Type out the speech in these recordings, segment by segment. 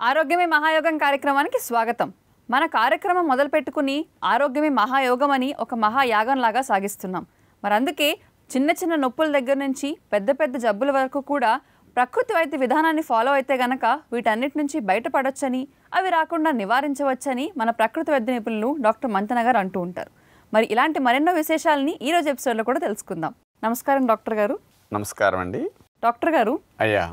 ఆరోగ్యమే మహాయోగం కార్యక్రమానికి స్వాగతం. మన కార్యక్రమం మొదలు పెట్టుకుని ఆరోగ్యమే మహాయోగం అని ఒక మహాయాగం లాగా సాగిస్తున్నాం. మరి అందుకే చిన్న చిన్న నొప్పుల దగ్గర నుంచి పెద్ద పెద్ద జబ్బుల వరకు కూడా ప్రకృతి వైద్య విధానాన్ని ఫాలో అయితే గనక వీటన్నిటి నుంచి బయటపడొచ్చని అవి రాకుండా నివారించవచ్చని మన ప్రకృతి వైద్య నిపుణులు డాక్టర్ మంతన గారు అంటూ ఉంటారు. మరి ఇలాంటి మరెన్నో విశేషాలని ఈ రోజు ఎపిసోడ్లో కూడా తెలుసుకుందాం. నమస్కారం డాక్టర్ గారు. నమస్కారం అండి. డాక్టర్ గారు అయ్యా.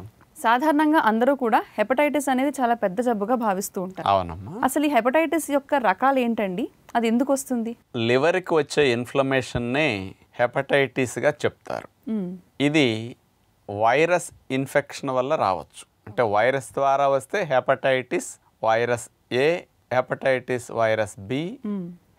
సాధారణంగా అందరూ కూడా హెపటైటిస్ అనేది చాలా పెద్ద జబ్బుగా భావిస్తూ ఉంటారు. అవునమ్మా. అసలు ఈ హెపటైటిస్ యొక్క రకాలు ఏంటండి? అది ఎందుకు వస్తుంది? లివర్కి వచ్చే ఇన్ఫ్లమేషన్నే హెపటైటిస్గా చెప్తారు. ఇది వైరస్ ఇన్ఫెక్షన్ వల్ల రావచ్చు. అంటే వైరస్ ద్వారా వస్తే hepatitis virus A hepatitis virus B.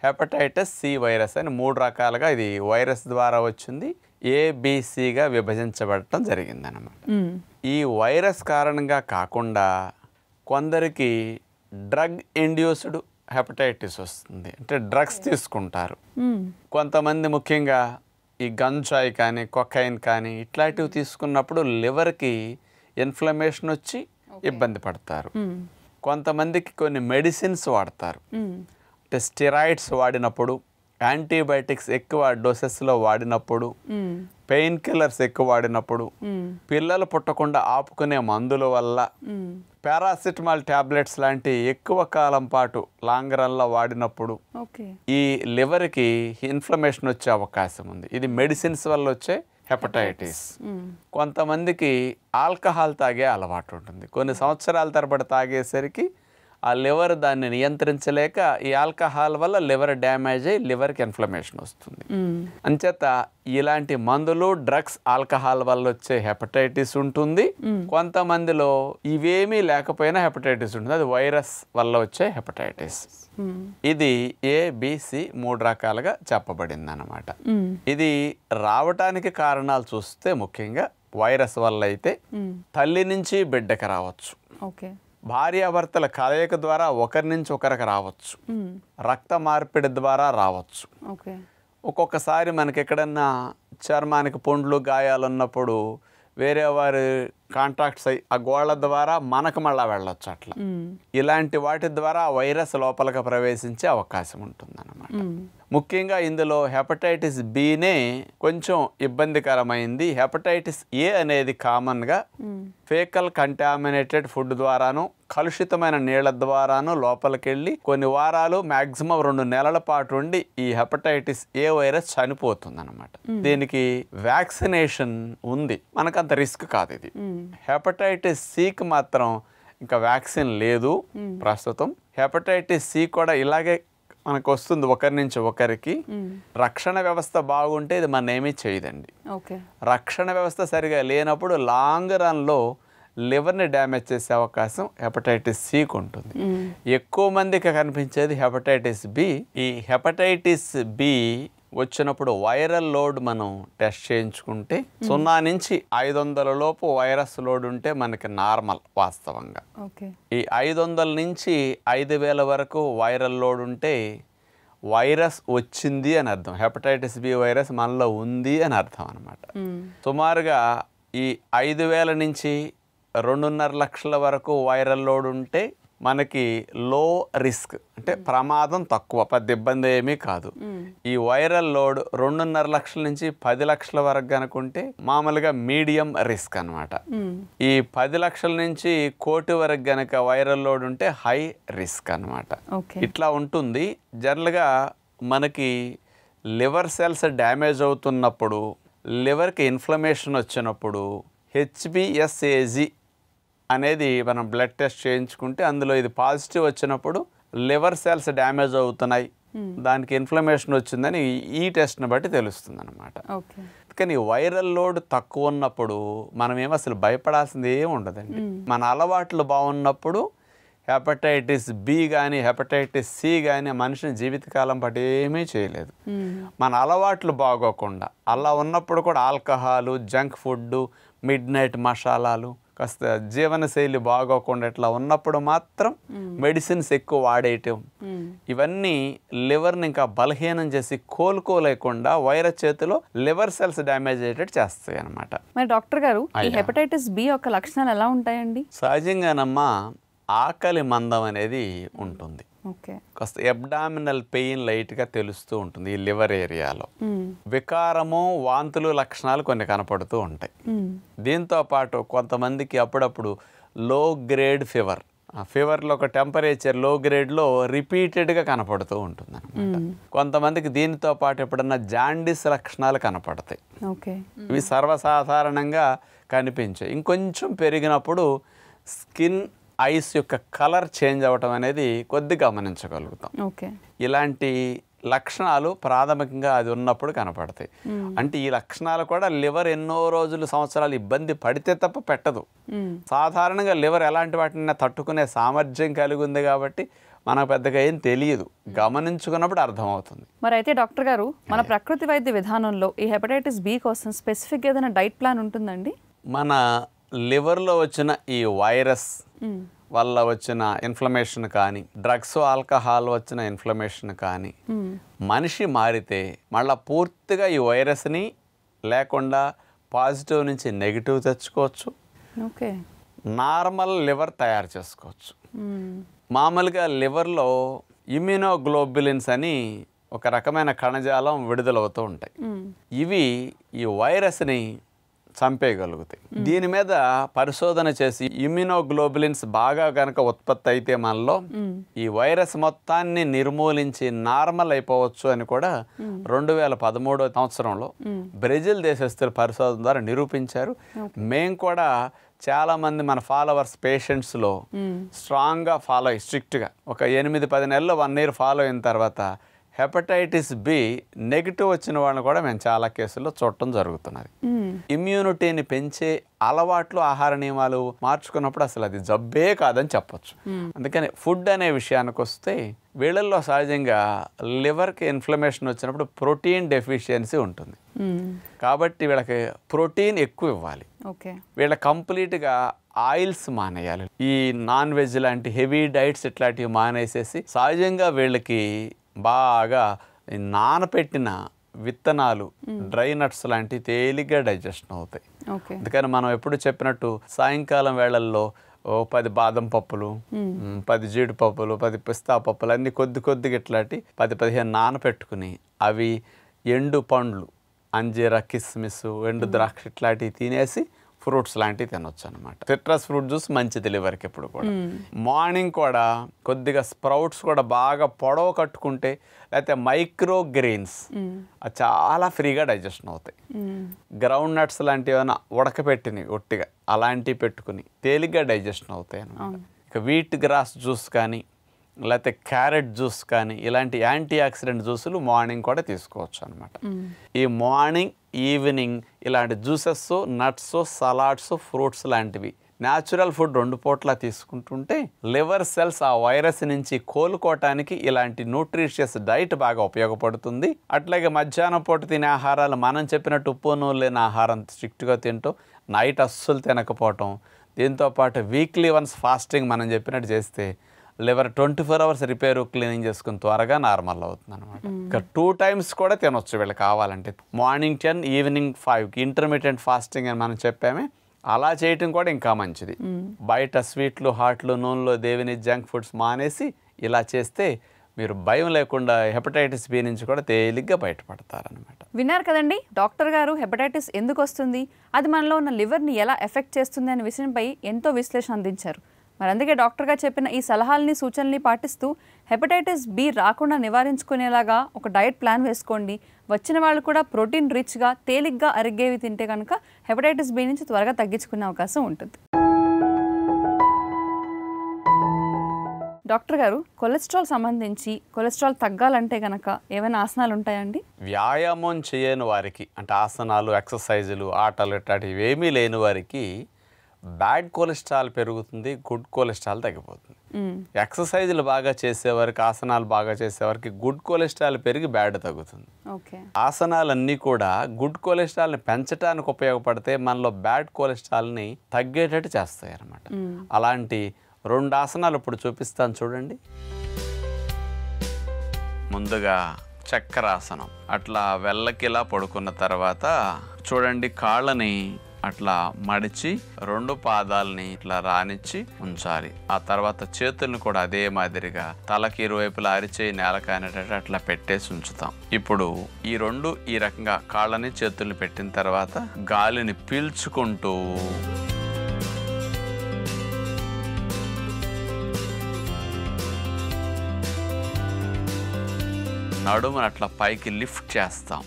Hepatitis C virus అని మూడు రకాలుగా ఇది వైరస్ ద్వారా వచ్చింది. ఏబిసిగా విభజించబడటం జరిగిందన్నమాట మ్మ్. ఈ వైరస్ కారణంగా కాకుండా కొందరికి డ్రగ్ ఇండ్యూస్డ్ హెపటైటిస్ వస్తుంది అంటే డ్రగ్స్ తీసుకుంటారు. కొంతమంది ముఖ్యంగా ఈ గంజాయి కానీ కొకైన్ కానీ ఇట్లాంటివి తీసుకున్నప్పుడు లివర్కి ఇన్ఫ్లమేషన్ వచ్చి ఇబ్బంది పడతారు. కొంతమందికి కొన్ని మెడిసిన్స్ వాడతారు. అంటే స్టెరాయిడ్స్ వాడినప్పుడు యాంటీబయాటిక్స్ ఎక్కువ డోసెస్లో వాడినప్పుడు. పెయిన్ కిల్లర్స్ ఎక్కువ వాడినప్పుడు. పిల్లలు పుట్టకుండా ఆపుకునే మందుల వల్ల. పారాసిటమాల్ టాబ్లెట్స్ లాంటి ఎక్కువ కాలం పాటు లాంగ్ రన్లో వాడినప్పుడు ఈ లివర్కి ఇన్ఫ్లమేషన్ వచ్చే అవకాశం ఉంది ఇది మెడిసిన్స్ వల్ల వచ్చే హెపటైటిస్. కొంతమందికి ఆల్కహాల్ తాగే అలవాటు ఉంటుంది కొన్ని సంవత్సరాల తరబడి తాగేసరికి ఆ లివర్ దాన్ని నియంత్రించలేక ఈ ఆల్కహాల్ వల్ల లివర్ డ్యామేజ్ అయ్యి లివర్కి ఇన్ఫ్లమేషన్ వస్తుంది. అంచేత ఇలాంటి మందులు డ్రగ్స్ ఆల్కహాల్ వల్ల వచ్చే హెపటైటిస్ ఉంటుంది కొంతమందిలో ఇవేమీ లేకపోయినా హెపటైటిస్ ఉంటుంది అది వైరస్ వల్ల వచ్చే హెపటైటిస్. ఇది ఏబిసి మూడు రకాలుగా చెప్పబడింది అనమాట. ఇది రావటానికి కారణాలు చూస్తే ముఖ్యంగా వైరస్ వల్ల అయితే. తల్లి నుంచి బిడ్డకి రావచ్చు ఓకే భార్యాభర్తల కలయిక ద్వారా ఒకరి నుంచి ఒకరికి రావచ్చు. రక్త మార్పిడి ద్వారా రావచ్చు ఒక్కొక్కసారి మనకి ఎక్కడన్నా చర్మానికి పుండ్లు గాయాలు ఉన్నప్పుడు వేరే వారి కాంటాక్ట్స్ అయ్యి ఆ గోళ్ళ ద్వారా మనకు మళ్ళా వెళ్ళొచ్చు అట్లా. ఇలాంటి వాటి ద్వారా వైరస్ లోపలికి ప్రవేశించే అవకాశం ఉంటుందన్నమాట. ముఖ్యంగా ఇందులో హెపటైటిస్ బినే కొంచెం ఇబ్బందికరమైంది హెపటైటిస్ ఏ అనేది కామన్గా. ఫేకల్ కంటామినేటెడ్ ఫుడ్ ద్వారాను కలుషితమైన నీళ్ళ ద్వారాను లోపలికి వెళ్ళి కొన్ని వారాలు మాక్సిమం రెండు నెలల పాటు ఉండి ఈ హెపటైటిస్ ఏ వైరస్ చనిపోతుంది అనమాట దీనికి వ్యాక్సినేషన్ ఉంది. మనకంత రిస్క్ కాదు ఇది. హెపటైటిస్ సికి మాత్రం ఇంకా వ్యాక్సిన్ లేదు ప్రస్తుతం. హెపటైటిస్ సి కూడా ఇలాగే మనకు వస్తుంది ఒకరి నుంచి ఒకరికి. రక్షణ వ్యవస్థ బాగుంటే ఇది మన ఏమీ చేయదండి. ఓకే. రక్షణ వ్యవస్థ సరిగా లేనప్పుడు లాంగ్ రన్లో లివర్ని డ్యామేజ్ చేసే అవకాశం హెపటైటిస్ సికి ఉంటుంది. ఎక్కువ మందికి కనిపించేది హెపటైటిస్ బి ఈ హెపటైటిస్ బి వచ్చినప్పుడు వైరల్ లోడ్ మనం టెస్ట్ చేయించుకుంటే సున్నా నుంచి ఐదు వందల లోపు వైరస్ లోడ్ ఉంటే మనకి నార్మల్ వాస్తవంగా. ఈ ఐదు వందల నుంచి ఐదు వేల వరకు వైరల్ లోడ్ ఉంటే వైరస్ వచ్చింది అని అర్థం. హెపటైటిస్ బి వైరస్ మనలో ఉంది అని అర్థం అనమాట. సుమారుగా ఈ ఐదు వేల నుంచి రెండున్నర లక్షల వరకు వైరల్ లోడ్ ఉంటే మనకి లో రిస్క్ అంటే ప్రమాదం తక్కువ పెద్ద ఇబ్బంది ఏమీ కాదు. ఈ వైరల్ లోడ్ రెండున్నర లక్షల నుంచి పది లక్షల వరకు కనుకుంటే మామూలుగా మీడియం రిస్క్ అన్నమాట. మ్మ్. ఈ పది లక్షల నుంచి కోటి వరకు గనక వైరల్ లోడ్ ఉంటే హై రిస్క్ అన్నమాట. ఓకే. ఇట్లా ఉంటుంది. జనరల్గా మనకి లివర్ సెల్స్ డ్యామేజ్ అవుతున్నప్పుడు లివర్కి ఇన్ఫ్లమేషన్ వచ్చినప్పుడు హెచ్బిఎస్ఏజి అనేది మనం బ్లడ్ టెస్ట్ చేయించుకుంటే అందులో ఇది పాజిటివ్ వచ్చినప్పుడు లివర్ సెల్స్ డ్యామేజ్ అవుతున్నాయి. దానికి ఇన్ఫ్లమేషన్ వచ్చిందని ఈ- టెస్ట్ని బట్టి తెలుస్తుంది అనమాట కానీ వైరల్ లోడ్ తక్కువ ఉన్నప్పుడు మనం ఏం అసలు భయపడాల్సింది ఏమి ఉండదండి. మన అలవాట్లు బాగున్నప్పుడు హెపటైటిస్ బి కానీ హెపటైటిస్ సి కానీ మనిషిని జీవితకాలం పాటు ఏమీ చేయలేదు. మ్మ్. మన అలవాట్లు బాగోకుండా అలా ఉన్నప్పుడు కూడా alcohol junk food midnight మసాలాలు కాస్త జీవనశైలి బాగోకుండా ఇట్లా ఉన్నప్పుడు మాత్రం మెడిసిన్స్ ఎక్కువ వాడేయటం. ఇవన్నీ లివర్ని ఇంకా బలహీనం చేసి కోలుకోలేకుండా వైరస్ చేతిలో లివర్ సెల్స్ డ్యామేజ్ అయ్యేటట్టు చేస్తాయి అన్నమాట. మరి డాక్టర్ గారు. హెపటైటిస్ బి యొక్క లక్షణాలు ఎలా ఉంటాయండి? సహజంగానమ్మా ఆకలి మందం అనేది ఉంటుంది. కాస్త ఎబ్డామినల్ పెయిన్ లైట్గా తెలుస్తూ ఉంటుంది ఈ లివర్ ఏరియాలో. వికారము వాంతులు లక్షణాలు కొన్ని కనపడుతూ ఉంటాయి. దీంతో పాటు కొంతమందికి అప్పుడప్పుడు లో గ్రేడ్ ఫీవర్ ఆ ఫీవర్లో ఒక టెంపరేచర్లో గ్రేడ్లో రిపీటెడ్గా కనపడుతూ ఉంటుంది అనమాట కొంతమందికి దీనితో పాటు ఎప్పుడన్నా జాండిస్ లక్షణాలు కనపడతాయి. ఓకే. ఇవి సర్వసాధారణంగా కనిపించాయి ఇంకొంచెం పెరిగినప్పుడు స్కిన్ ఐస్ యొక్క కలర్ చేంజ్ అవ్వటం అనేది కొద్ది గమనించగలుగుతాం. ఓకే. ఇలాంటి లక్షణాలు ప్రాథమికంగా అది ఉన్నప్పుడు కనపడతాయి. అంటే ఈ లక్షణాలు కూడా లివర్ ఎన్నో రోజులు సంవత్సరాలు ఇబ్బంది పడితే తప్ప పెట్టదు. సాధారణంగా లివర్ ఎలాంటి వాటిని తట్టుకునే సామర్థ్యం కలిగి ఉంది కాబట్టి మనకు పెద్దగా ఏం తెలియదు. గమనించుకున్నప్పుడు అర్థమవుతుంది. మరి అయితే డాక్టర్ గారు మన ప్రకృతి వైద్య విధానంలో ఈ హెపటైటిస్ బి కోసం స్పెసిఫిక్ ఏదైనా డైట్ ప్లాన్ ఉంటుందండి? మన లివర్లో వచ్చిన ఈ వైరస్. వల్ల వచ్చిన ఇన్ఫ్లమేషన్ కానీ డ్రగ్స్ ఆల్కహాల్ వచ్చిన ఇన్ఫ్లమేషన్ కానీ. మనిషి మారితే మళ్ళా పూర్తిగా ఈ వైరస్ని లేకుండా పాజిటివ్ నుంచి నెగిటివ్ తెచ్చుకోవచ్చు ఓకే నార్మల్ లివర్ తయారు చేసుకోవచ్చు మ్మ్. మామూలుగా లివర్లో ఇమ్యూనోగ్లోబులిన్స్ అని ఒక రకమైన కణజాలం విడుదలవుతూ ఉంటాయి మ్మ్. ఇవి ఈ వైరస్ని చంపేయగలుగుతాయి. దీని మీద పరిశోధన చేసి ఇమ్యూనోగ్లోబులిన్స్ బాగా గనక ఉత్పత్తి అయితే మనలో ఈ వైరస్ మొత్తాన్ని నిర్మూలించి నార్మల్ అయిపోవచ్చు అని కూడా రెండు వేల పదమూడో సంవత్సరంలో బ్రెజిల్ దేశస్తుల పరిశోధన ద్వారా నిరూపించారు. మేము కూడా చాలా మంది మన ఫాలోవర్స్ పేషెంట్స్లో స్ట్రాంగ్గా ఫాలో అయ్యి స్ట్రిక్ట్గా. ఒక ఎనిమిది పది నెలలు వన్ ఇయర్ ఫాలో అయిన తర్వాత హెపటైటిస్ బి నెగిటివ్ వచ్చిన వాళ్ళని కూడా మేము చాలా కేసుల్లో చూడటం జరుగుతున్నది. ఇమ్యూనిటీని పెంచే అలవాట్లు ఆహార నియమాలు మార్చుకున్నప్పుడు అసలు అది జబ్బే కాదని చెప్పొచ్చు. అందుకని ఫుడ్ అనే విషయానికి వస్తే వీళ్ళల్లో సహజంగా లివర్కి ఇన్ఫ్లమేషన్ వచ్చినప్పుడు ప్రోటీన్ డెఫిషియన్సీ ఉంటుంది. కాబట్టి వీళ్ళకి ప్రోటీన్ ఎక్కువ ఇవ్వాలి. ఓకే. వీళ్ళ కంప్లీట్గా ఆయిల్స్ మానేయాలి. ఈ నాన్ వెజ్ లాంటి హెవీ డైట్స్ ఇట్లాంటివి మానేసేసి సహజంగా వీళ్ళకి బాగా నానపెట్టిన విత్తనాలు డ్రై నట్స్ లాంటివి తేలిగ్గా డైజెషన్ అవుతాయి. అందుకని మనం ఎప్పుడు చెప్పినట్టు సాయంకాలం వేళల్లో ఓ పది బాదం పప్పులు పది జీడిపప్పులు పది పిస్తా పప్పులు అన్ని కొద్ది కొద్దిగా ఇట్లాంటి పది పదిహేను నానపెట్టుకుని అవి ఎండు పండ్లు అంజీరా కిస్మిస్ ఎండు ద్రాక్ష ఇట్లాంటివి తినేసి ఫ్రూట్స్ లాంటివి తినొచ్చు అనమాట సిట్రస్ ఫ్రూట్ జ్యూస్ మంచిది లివర్కి ఎప్పుడు కూడా. మార్నింగ్ కూడా కొద్దిగా స్ప్రౌట్స్ కూడా బాగా పొడవ కట్టుకుంటే లేకపోతే మైక్రో గ్రెయిన్స్ అది చాలా ఫ్రీగా డైజెషన్ అవుతాయి. గ్రౌండ్ నట్స్ లాంటివి ఏమైనా ఉడకపెట్టినవి ఒట్టిగా అలాంటివి పెట్టుకుని తేలిగ్గా డైజెషన్ అవుతాయి అన్నమాట ఇక వీట్ గ్రాస్ జ్యూస్ కానీ లేకపోతే క్యారెట్ జ్యూస్ కానీ ఇలాంటి యాంటీ ఆక్సిడెంట్ జ్యూసులు మార్నింగ్ కూడా తీసుకోవచ్చు అనమాట ఈ మార్నింగ్ ఈవినింగ్ ఇలాంటి జ్యూసెస్ నట్స్ సలాడ్స్ ఫ్రూట్స్ లాంటివి న్యాచురల్ ఫుడ్ రెండు పూట్ల తీసుకుంటుంటే లివర్ సెల్స్ ఆ వైరస్ నుంచి కోలుకోవటానికి ఇలాంటి న్యూట్రిషియస్ డైట్ బాగా ఉపయోగపడుతుంది. అట్లాగే మధ్యాహ్నం పూట తినే ఆహారాలు మనం చెప్పినట్టు ఉప్పు నూనె లేని ఆహారం స్ట్రిక్ట్గా తింటూ నైట్ అస్సలు తినకపోవటం దీంతో పాటు వీక్లీ వన్స్ ఫాస్టింగ్ మనం చెప్పినట్టు చేస్తే liver twenty four hours repair cleaning చేసుకుని త్వరగా నార్మల్ అవుతుంది అనమాట ఇంకా టూ టైమ్స్ కూడా తినొచ్చు వీళ్ళు కావాలంటే. మార్నింగ్ టెన్ ఈవినింగ్ ఫైవ్కి ఇంటర్మీడియట్ ఫాస్టింగ్ అని మనం చెప్పామే. అలా చేయటం కూడా ఇంకా మంచిది. బయట స్వీట్లు హాట్లు నూనెలో దేవిని జంక్ ఫుడ్స్ మానేసి ఇలా చేస్తే మీరు భయం లేకుండా హెపటైటిస్ బి నుంచి కూడా తేలిగ్గా బయటపడతారనమాట విన్నారు కదండి? డాక్టర్ గారు హెపటైటిస్ ఎందుకు వస్తుంది? అది మనలో ఉన్న లివర్ని ఎలా ఎఫెక్ట్ చేస్తుంది అనే విషయంపై ఎంతో విశ్లేషణ అందించారు. మరి అందుకే డాక్టర్గా చెప్పిన ఈ సలహాలని సూచనల్ని పాటిస్తూ హెపటైటిస్ బి రాకుండా నివారించుకునేలాగా ఒక డైట్ ప్లాన్ వేసుకోండి. వచ్చిన వాళ్ళు కూడా ప్రోటీన్ రిచ్గా తేలిగ్గా అరిగేవి తింటే కనుక హెపటైటిస్ బి నుంచి త్వరగా తగ్గించుకునే అవకాశం ఉంటుంది. డాక్టర్ గారు కొలెస్ట్రాల్ సంబంధించి కొలెస్ట్రాల్ తగ్గాలంటే కనుక ఏమైనా ఆసనాలు ఉంటాయండి? వ్యాయామం చేయని వారికి అంటే ఆసనాలు ఎక్సర్సైజులు ఆటలు ఇట్లాంటివి ఏమీ లేని వారికి బ్యాడ్ కొలెస్ట్రాల్ పెరుగుతుంది గుడ్ కొలెస్ట్రాల్ తగ్గిపోతుంది. ఎక్సర్సైజులు బాగా చేసేవారికి ఆసనాలు బాగా చేసేవారికి గుడ్ కొలెస్ట్రాల్ పెరిగి బ్యాడ్ తగ్గుతుంది. ఓకే. ఆసనాలన్నీ కూడా గుడ్ కొలెస్ట్రాల్ని పెంచడానికి ఉపయోగపడితే మనలో బ్యాడ్ కొలెస్ట్రాల్ని తగ్గేటట్టు చేస్తాయి అన్నమాట అలాంటి రెండు ఆసనాలు ఇప్పుడు చూపిస్తాను చూడండి. ముందుగా చక్రాసనం. అట్లా వెళ్ళకిలా పడుకున్న తర్వాత చూడండి కాళ్ళని అట్లా మడిచి రెండు పాదాలని ఇట్లా రానిచ్చి ఉంచాలి. ఆ తర్వాత చేతుల్ని కూడా అదే మాదిరిగా తలకి ఇరువైపులా అరిచేయి నేల అనేటట్టు అట్లా పెట్టేసి ఉంచుతాం. ఇప్పుడు ఈ రెండు ఈ రకంగా కాళ్ళని చేతుల్ని పెట్టిన తర్వాత గాలిని పీల్చుకుంటూ నడుమును అట్లా పైకి లిఫ్ట్ చేస్తాం.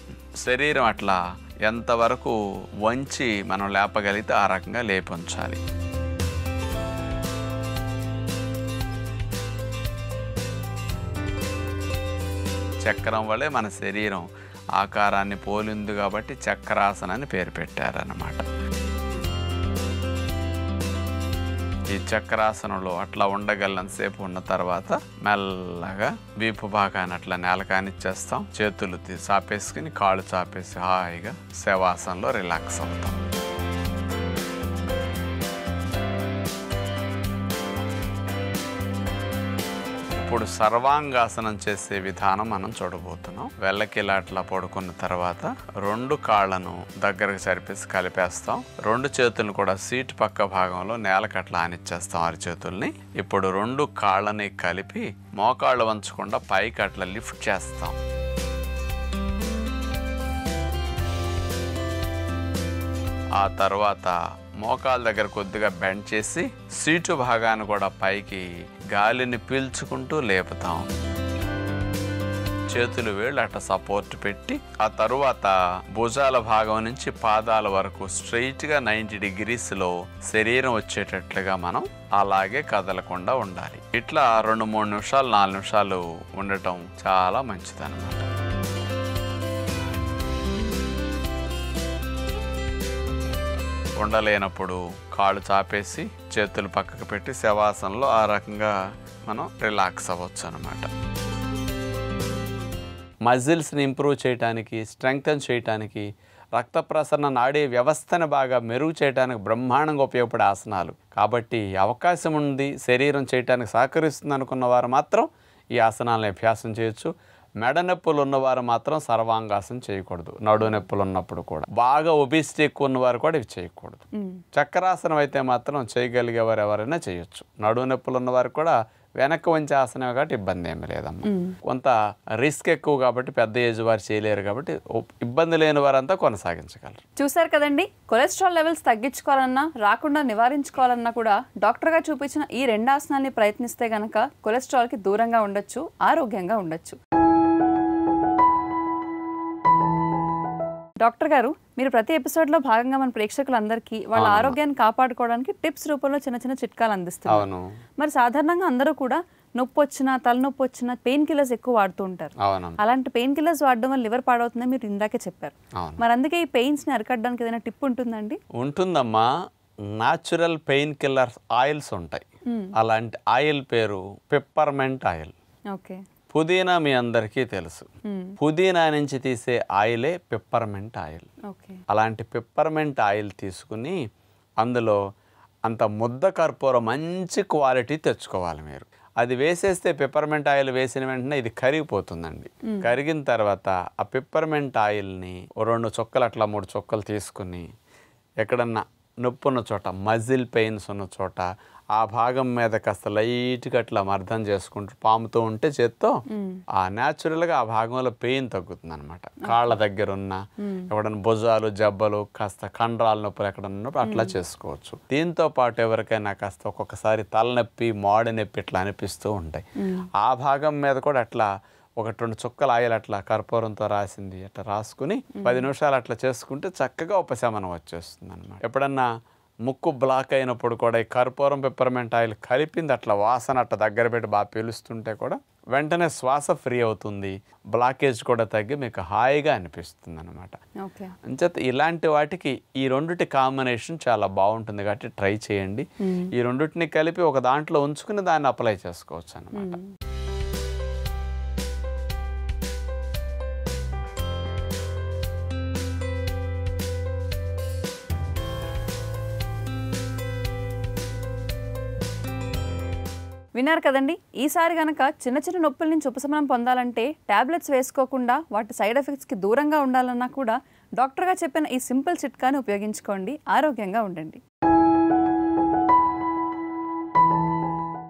శరీరం అట్లా ఎంతవరకు వంచి మనం లేపగలిగితే ఆ రకంగా లేపొంచాలి. చక్రం వల్లే మన శరీరం ఆకారాన్ని పోలింది కాబట్టి చక్రాసన అని పేరు పెట్టారన్నమాట. ఈ చక్రాసనంలో అట్లా ఉండగలనంతసేపు ఉన్న తర్వాత మెల్లగా వీపు భాగాన్ని అట్లా నేల కానిచ్చేస్తాం చేతులు తీసి చాపేసుకుని కాళ్ళు చాపేసి హాయిగా శవాసనంలో రిలాక్స్ అవుతాం. ఇప్పుడు సర్వాంగాసనం చేసే విధానం మనం చూడబోతున్నాం. వెళ్ళకిలా అట్లా పడుకున్న తర్వాత రెండు కాళ్ళను దగ్గరకు సరిపేసి కలిపేస్తాం. రెండు చేతులను కూడా సీట్ పక్క భాగంలో నేలకు అట్లా ఆనిచ్చేస్తాం అరి చేతుల్ని. ఇప్పుడు రెండు కాళ్ళని కలిపి మోకాళ్ళు వంచకుండా పైకి అట్లా లిఫ్ట్ చేస్తాం. ఆ తర్వాత మోకాళ్ళ దగ్గర కొద్దిగా బెండ్ చేసి సీటు భాగాన్ని కూడా పైకి గాలిని పీల్చుకుంటూ లేపుతాం. చేతులు వేళ్ళు అట్ట సపోర్ట్ పెట్టి ఆ తరువాత భుజాల భాగం నుంచి పాదాల వరకు స్ట్రైట్గా నైంటీ డిగ్రీస్లో శరీరం వచ్చేటట్లుగా మనం అలాగే కదలకుండా ఉండాలి. ఇట్లా రెండు మూడు నిమిషాలు నాలుగు నిమిషాలు ఉండటం చాలా మంచిదన్నమాట. ఉండలేనప్పుడు కాళ్ళు చాపేసి చేతులు పక్కకు పెట్టి శవాసనలో ఆ రకంగా మనం రిలాక్స్ అవ్వచ్చు అనమాట మజిల్స్ని ఇంప్రూవ్ చేయడానికి స్ట్రెంగ్తన్ చేయడానికి రక్త ప్రసరణ నాడీ వ్యవస్థను బాగా మెరుగు చేయడానికి బ్రహ్మాండంగా ఉపయోగపడే ఆసనాలు. కాబట్టి అవకాశం ఉంది శరీరం చేయడానికి సహకరిస్తుంది అనుకున్న వారు మాత్రం ఈ ఆసనాలను అభ్యాసం చేయొచ్చు. మెడ నొప్పులు ఉన్నవారు మాత్రం సర్వాంగాసనం చేయకూడదు. నడు నొప్పులు ఉన్నప్పుడు కూడా. బాగా ఒబిసిటీ ఎక్కువ ఉన్నవారు కూడా ఇవి చేయకూడదు. చక్రాసనం అయితే మాత్రం చేయగలిగేవారు ఎవరైనా చేయొచ్చు. నడు నొప్పులు ఉన్నవారు కూడా వెనక్కి వంచే ఆసనం కాబట్టి ఇబ్బంది ఏమి లేదమ్మా. కొంత రిస్క్ ఎక్కువ కాబట్టి పెద్ద ఏజ్ వారు చేయలేరు కాబట్టి ఇబ్బంది లేని వారంతా కొనసాగించగలరు. చూశారు కదండి? కొలెస్ట్రాల్ లెవెల్స్ తగ్గించుకోవాలన్నా రాకుండా నివారించుకోవాలన్నా కూడా డాక్టర్గా చూపించిన ఈ రెండు ఆసనాల్ని ప్రయత్నిస్తే గనక కొలెస్ట్రాల్కి దూరంగా ఉండొచ్చు ఆరోగ్యంగా ఉండొచ్చు. డాక్టర్ గారు మీరు ప్రతి ఎపిసోడ్లో భాగంగా మన ప్రేక్షకులందరికీ వాళ్ళ ఆరోగ్యాన్ని కాపాడుకోవడానికి టిప్స్ రూపంలో చిన్న చిన్న చిట్కాలు అందిస్తున్నారు. అవును. మరి సాధారణంగా అందరూ కూడా నొప్పి వచ్చినా తలనొప్పి వచ్చినా పెయిన్ కిల్లర్స్ ఎక్కువ వాడుతూ ఉంటారు. అలాంటి పెయిన్ కిల్లర్స్ వాడడం వల్ల లివర్ పాడవుతుందని మీరు ఇందాకే చెప్పారు. మరి అందుకే ఈ పెయిన్స్ని అరికట్టడానికి ఏదైనా టిప్ ఉంటుందండి? ఉంటుందమ్మా. న్యాచురల్ పెయిన్ కిల్లర్ ఆయిల్స్ ఉంటాయి. అలాంటి ఆయిల్ పేరు పెప్పర్మెంట్ ఆయిల్. ఓకే. పుదీనా మీ అందరికీ తెలుసు. పుదీనా నుంచి తీసే ఆయిలే పెప్పర్మెంట్ ఆయిల్. అలాంటి పెప్పర్మెంట్ ఆయిల్ తీసుకుని అందులో అంత ముద్ద కర్పూరం మంచి క్వాలిటీ తెచ్చుకోవాలి మీరు. అది వేసేస్తే పెప్పర్మెంట్ ఆయిల్ వేసిన వెంటనే ఇది కరిగిపోతుందండి. కరిగిన తర్వాత ఆ పెప్పర్మెంట్ ఆయిల్ని రెండు చుక్కలు అట్లా మూడు చుక్కలు తీసుకుని ఎక్కడన్నా నొప్పి ఉన్న చోట మజిల్ పెయిన్స్ ఉన్న చోట ఆ భాగం మీద కాస్త లైట్గా అట్లా మర్దం చేసుకుంటూ పాముతూ ఉంటే చేత్తో ఆ న్యాచురల్గా ఆ భాగంలో పెయిన్ తగ్గుతుంది అనమాట కాళ్ళ దగ్గర ఉన్న ఎక్కడన్నా భుజాలు జబ్బలు కాస్త కండరాల నొప్పులు ఎక్కడ ఉన్నప్పుడు అట్లా చేసుకోవచ్చు. దీంతో పాటు ఎవరికైనా కాస్త ఒక్కొక్కసారి తలనొప్పి మాడి నొప్పి ఇట్లా అనిపిస్తూ ఉంటాయి. ఆ భాగం మీద కూడా అట్లా ఒకటి రెండు చుక్కల ఆయిల్ అట్లా కర్పూరంతో రాసింది అట్లా రాసుకుని పది నిమిషాలు అట్లా చేసుకుంటే చక్కగా ఉపశమనం వచ్చేస్తుంది అనమాట ఎప్పుడన్నా ముక్కు బ్లాక్ అయినప్పుడు కూడా ఈ కర్పూరం పెప్పర్మెంట్ ఆయిల్ కలిపింది అట్లా వాసన అట్లా దగ్గర పెట్టి బాగా పీలుస్తుంటే కూడా వెంటనే శ్వాస ఫ్రీ అవుతుంది. బ్లాకేజ్ కూడా తగ్గి మీకు హాయిగా అనిపిస్తుంది అనమాట అంచేత ఇలాంటి వాటికి ఈ రెండిటి కాంబినేషన్ చాలా బాగుంటుంది కాబట్టి ట్రై చేయండి. ఈ రెండిటిని కలిపి ఒక దాంట్లో ఉంచుకుని దాన్ని అప్లై చేసుకోవచ్చు అనమాట విన్నారు కదండి? ఈసారి గనక చిన్న చిన్న నొప్పుల నుంచి ఉపశమనం పొందాలంటే టాబ్లెట్స్ వేసుకోకుండా వాటి సైడ్ ఎఫెక్ట్స్కి దూరంగా ఉండాలన్నా కూడా డాక్టర్గా చెప్పిన ఈ సింపుల్ చిట్కాని ఉపయోగించుకోండి. ఆరోగ్యంగా ఉండండి.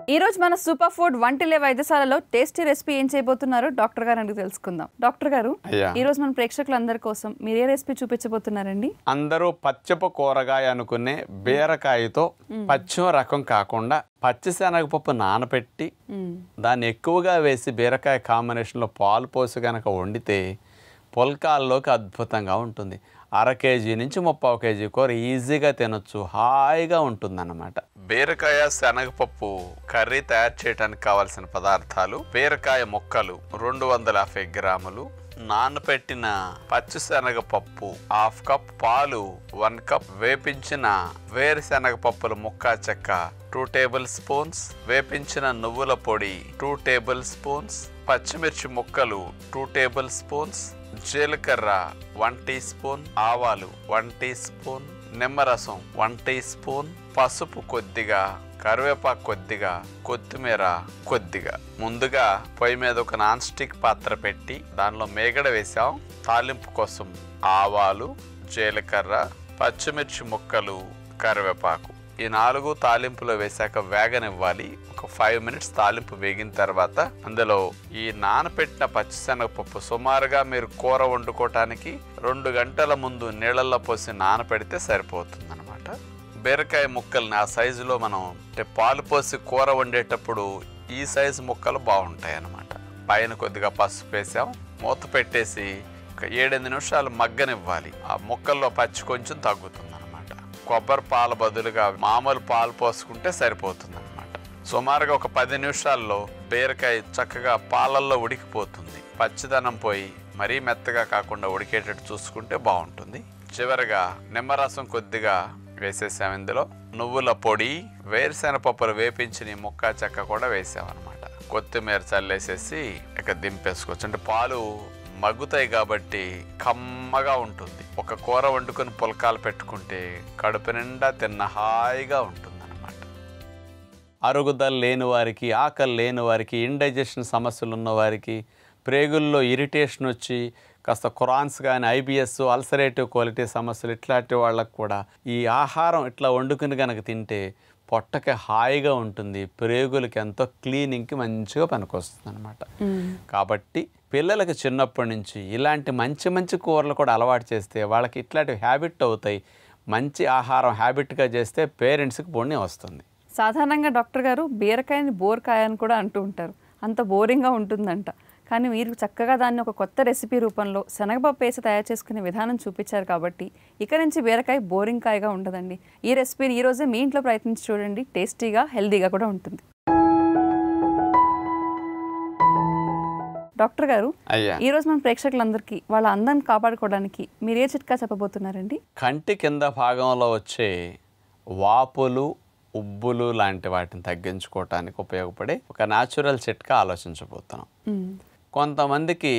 ఈ రోజు మన సూపర్ ఫుడ్ వంటిలే వైద్యశాలలో టేస్టీ రెసిపీ ఏం చేయబోతున్నారో? డాక్టర్ గారు అడిగి తెలుసుకుందాం. డాక్టర్ గారు ఈ రోజు మన ప్రేక్షకులందరి కోసం మీరు ఏ రెసిపీ చూపించబోతున్నారండి? అందరూ పచ్చపు కూరగాయ అనుకునే బీరకాయతో పచ్చిమ రకం కాకుండా పచ్చి శనగపప్పు నానబెట్టి మ్మ్. దాన్ని ఎక్కువగా వేసి బీరకాయ కాంబినేషన్లో పాలు పోసి కనుక వండితే పుల్కాల్లోకి అద్భుతంగా ఉంటుంది. అర కేజీ నుంచి ముప్పావు కేజీ కూర ఈజీగా తినొచ్చు హాయిగా ఉంటుందన్నమాట. బీరకాయ శనగపప్పు కర్రీ తయారు చేయడానికి కావాల్సిన పదార్థాలు బీరకాయ ముక్కలు రెండు వందల యాభై గ్రాములు నానబెట్టిన పచ్చిశనగపప్పు హాఫ్ కప్ పాలు వన్ కప్ వేపించిన వేరుశనగ పప్పుల ముక్క చెక్క టూ టేబుల్ స్పూన్స్ వేపించిన నువ్వుల పొడి టూ టేబుల్ స్పూన్స్ పచ్చిమిర్చి ముక్కలు టూ టేబుల్ స్పూన్స్ జీలకర్ర వన్ టీ స్పూన్ ఆవాలు వన్ టీ స్పూన్ నిమ్మరసం వన్ టీ స్పూన్ పసుపు కొద్దిగా కరివేపాకు కొద్దిగా కొత్తిమీర కొద్దిగా. ముందుగా పొయ్యి మీద ఒక నాన్ స్టిక్ పాత్ర పెట్టి దానిలో మేగడ వేసాం. తాలింపు కోసం ఆవాలు జీలకర్ర పచ్చిమిర్చి ముక్కలు కరివేపాకు. ఈ నాలుగు తాలింపులో వేశాక వేగనివ్వాలి. ఒక ఫైవ్ మినిట్స్ తాలింపు వేగిన తర్వాత అందులో ఈ నానపెట్టిన పచ్చిశనగపప్పు సుమారుగా మీరు కూర వండుకోవటానికి రెండు గంటల ముందు నీళ్ళల్లో పోసి నానపెడితే సరిపోతుంది బీరకాయ ముక్కల్ని ఆ సైజులో మనం అంటే పాలు పోసి కూర వండేటప్పుడు ఈ సైజు ముక్కలు బాగుంటాయి అన్నమాట పైన కొద్దిగా పసుపు వేసాం. మూత పెట్టేసి ఒక ఏడెనిమిది నిమిషాలు మగ్గనివ్వాలి. ఆ ముక్కల్లో పచ్చి కొంచెం తగ్గుతుంది. కొబ్బరి పాల బదులుగా మామూలు పాలు పోసుకుంటే సరిపోతుంది అనమాట సుమారుగా ఒక పది నిమిషాల్లో బీరకాయ చక్కగా పాలల్లో ఉడికిపోతుంది. పచ్చిదనం పోయి మరీ మెత్తగా కాకుండా ఉడికేటట్టు చూసుకుంటే బాగుంటుంది. చివరగా నిమ్మరసం కొద్దిగా వేసేసాం ఇందులో. నువ్వుల పొడి వేరుశెనగపప్పులు వేపించిన ముక్క చెక్క కూడా వేసామన్నమాట కొత్తిమీర చల్లేసేసి ఇక దింపేసుకోవచ్చు. అంటే పాలు మగ్గుతాయి కాబట్టి కమ్మగా ఉంటుంది. ఒక కూర వండుకొని పులకాలు పెట్టుకుంటే కడుపు నిండా తిన్న హాయిగా ఉంటుంది అనమాట అరుగుదల లేని వారికి ఆకలి లేని వారికి ఇండైజెషన్ సమస్యలు ఉన్నవారికి ప్రేగుల్లో ఇరిటేషన్ వచ్చి కాస్త క్రాన్స్ కానీ ఐబిఎస్ అల్సరేటివ్ క్వాలిటీ సమస్యలు ఇట్లాంటి వాళ్ళకు కూడా ఈ ఆహారం ఇట్లా వండుకుని కనుక తింటే పొట్టకి హాయిగా ఉంటుంది ప్రేగులకి ఎంతో క్లీనింగ్కి మంచిగా పనికొస్తుంది అనమాట కాబట్టి పిల్లలకి చిన్నప్పటి నుంచి ఇలాంటి మంచి మంచి కూరలు కూడా అలవాటు చేస్తే వాళ్ళకి ఇట్లాంటి హ్యాబిట్ అవుతాయి. మంచి ఆహారం హ్యాబిట్గా చేస్తే పేరెంట్స్కి పుణ్యం వస్తుంది. సాధారణంగా డాక్టర్ గారు బీరకాయని బోర్కాయ అని కూడా అంటూ ఉంటారు. అంత బోరింగ్గా ఉంటుందంట. కానీ మీరు చక్కగా దాన్ని ఒక కొత్త రెసిపీ రూపంలో శనగపప్పు వేసి తయారు చేసుకునే విధానం చూపించారు కాబట్టి ఇక నుంచి బీరకాయ బోరింగ్ కాయగా ఉండదండి. ఈ రెసిపీని ఈ రోజే మీ ఇంట్లో ప్రయత్నించి చూడండి. టేస్టీగా హెల్దీగా కూడా ఉంటుంది. డాక్టర్ గారు ఈ రోజు మన ప్రేక్షకులందరికీ వాళ్ళ అందాన్ని కాపాడుకోవడానికి మీరు ఏ చిట్కా చెప్పబోతున్నారండి? కంటి కింద భాగంలో వచ్చే వాపులు ఉబ్బులు లాంటి వాటిని తగ్గించుకోవటానికి ఉపయోగపడే ఒక న్యాచురల్ చిట్కా ఆలోచించబోతున్నాం. కొంతమందికి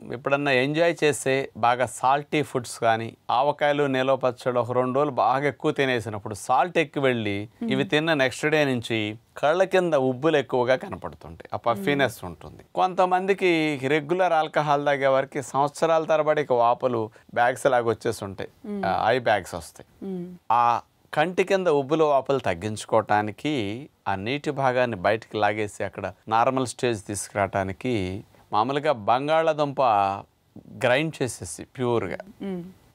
ఎప్పుడన్నా ఎంజాయ్ చేసే బాగా సాల్టీ ఫుడ్స్ కానీ ఆవకాయలు నిలవ పచ్చడి ఒక రెండు రోజులు బాగా ఎక్కువ తినేసినప్పుడు సాల్ట్ ఎక్కువ వెళ్ళి ఇవి తిన్న నెక్స్ట్ డే నుంచి కళ్ళ కింద ఉబ్బులు ఎక్కువగా కనపడుతుంటాయి. ఆ పఫీనెస్ ఉంటుంది. కొంతమందికి రెగ్యులర్ ఆల్కహాల్ తాగే వారికి సంవత్సరాల తరబడి ఇక వాపులు బ్యాగ్స్ లాగా వచ్చేసి ఉంటాయి ఐ బ్యాగ్స్ వస్తాయి. ఆ కంటి కింద ఉబ్బులు వాపులు తగ్గించుకోవటానికి ఆ నీటి భాగాన్ని బయటికి లాగేసి అక్కడ నార్మల్ స్టేజ్ తీసుకురావటానికి మామూలుగా బంగాళాదుంప గ్రైండ్ చేసేసి ప్యూర్గా.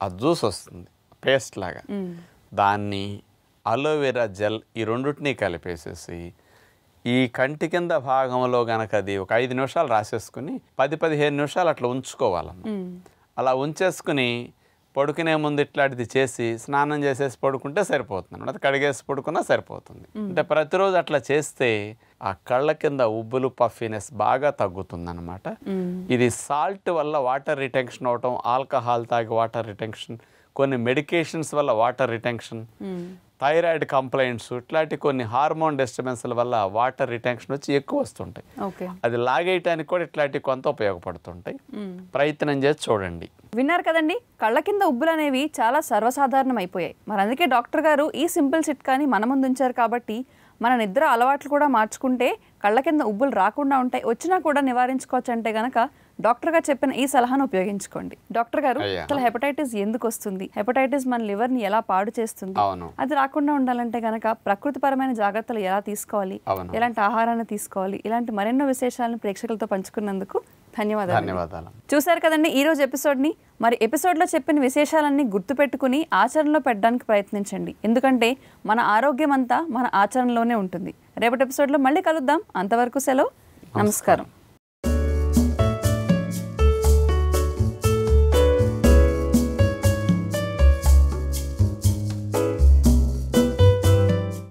ఆ జ్యూస్ వస్తుంది పేస్ట్ లాగా. దాన్ని అలోవెరా జెల్ ఈ రెండింటినీ కలిపేసేసి ఈ కంటి కింద భాగంలో గనక అది ఒక ఐదు నిమిషాలు రాసేసుకుని పది పదిహేను నిమిషాలు అట్లా ఉంచుకోవాలన్నమాట మ్మ్. అలా ఉంచేసుకుని పడుకునే ముందు ఇట్లాంటిది చేసి స్నానం చేసేసి పడుకుంటే సరిపోతుంది అనమాట కడిగేసి పడుకున్నా సరిపోతుంది అంటే ప్రతిరోజు అట్లా చేస్తే ఆ కళ్ళ కింద ఉబ్బులు పఫీనెస్ బాగా తగ్గుతుంది అనమాట మ్మ్. ఇది సాల్ట్ వల్ల వాటర్ రిటెన్షన్ అవటం ఆల్కహాల్ తాగి వాటర్ రిటెన్షన్ కొన్ని మెడికేషన్స్ వల్ల వాటర్ రిటెన్షన్. థైరాయిడ్ కంప్లైంట్స్ ఇట్లాంటి కొన్ని హార్మోన్ డిస్టర్బెన్స్ల వల్ల వాటర్ రిటెన్షన్ వచ్చి ఎక్కువ వస్తుంటాయి. ఓకే. అది లాగేయటానికి కూడా ఇట్లాంటివి కొంత ఉపయోగపడుతుంటాయి. ప్రయత్నం చేసి చూడండి. విన్నారు కదండి కళ్ళ కింద ఉబ్బులు అనేవి చాలా సర్వసాధారణం అయిపోయాయి మరి అందుకే డాక్టర్ గారు ఈ సింపుల్ చిట్కాని మన ముందు ఉంచారు కాబట్టి మన నిద్ర అలవాట్లు కూడా మార్చుకుంటే కళ్ళ కింద ఉబ్బులు రాకుండా ఉంటాయి. వచ్చినా కూడా నివారించుకోవచ్చు అంటే గనక డాక్టర్ గారు చెప్పిన ఈ సలహాను ఉపయోగించుకోండి. డాక్టర్ గారు. అసలు హెపటైటిస్ ఎందుకు వస్తుంది? హెపటైటిస్ మన లివర్ని ఎలా పాడు చేస్తుంది? అది రాకుండా ఉండాలంటే గనక ప్రకృతిపరమైన జాగ్రత్తలు ఎలా తీసుకోవాలి. ఎలాంటి ఆహారాన్ని తీసుకోవాలి? ఇలాంటి మరెన్నో విశేషాలను ప్రేక్షకులతో పంచుకున్నందుకు ధన్యవాదాలు. చూశారు కదండి ఈ రోజు ఎపిసోడ్ని? మరి ఎపిసోడ్లో చెప్పిన విశేషాలన్నీ గుర్తుపెట్టుకుని ఆచరణలో పెట్టడానికి ప్రయత్నించండి. ఎందుకంటే మన ఆరోగ్యం అంతా మన ఆచరణలోనే ఉంటుంది. రేపటి ఎపిసోడ్లో మళ్ళీ కలుద్దాం. అంతవరకు సెలవు. నమస్కారం.